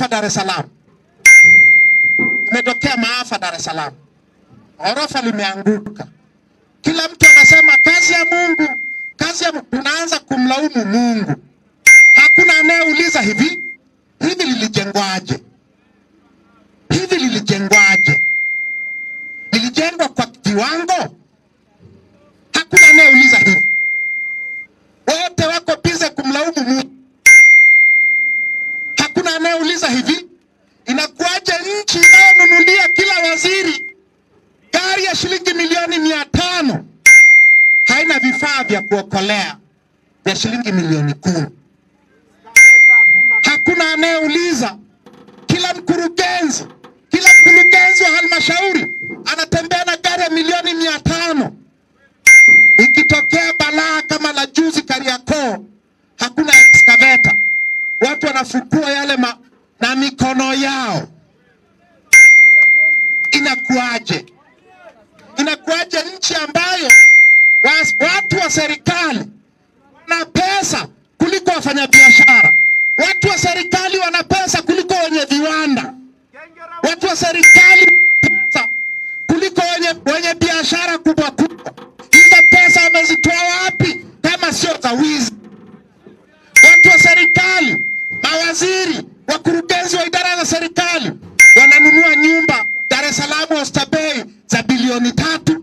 maafa Dar es Salaam, imetokea maafa Dar es Salaam, ghorofa limeanguka, kila mtu anasema kazi ya Mungu, kazi ya Mungu. Tunaanza kumlaumu Mungu. Hakuna anayeuliza hivi hivi lilijengwaje? Hivi lilijengwaje? Lilijengwa kwa kiwango? Hakuna anayeuliza hivi, wote wako bize kumlaumu Mungu. Anayeuliza hivi, inakuwaje nchi inayonunulia kila waziri gari ya shilingi milioni mia tano haina vifaa vya kuokolea vya shilingi milioni kumi? Hakuna anayeuliza. Kila mkurugenzi, kila mkurugenzi wa halmashauri anatembea na gari ya milioni mia tano. Ikitokea balaa kama la juzi Kariakoo, hakuna excavator, watu wanafukua yale ma, na mikono yao. Inakuaje? Inakuaje nchi ambayo watu wa serikali wana pesa kuliko wafanyabiashara? Watu wa serikali wana pesa kuliko wenye viwanda. Watu wa serikali pesa kuliko wenye, wenye biashara kubwa kubwa. Hizo pesa wamezitoa wapi kama sio za wizi? Watu wa serikali, mawaziri, wakurugenzi wa idara za serikali wananunua nyumba Dar es Salaam Oysterbay za bilioni tatu,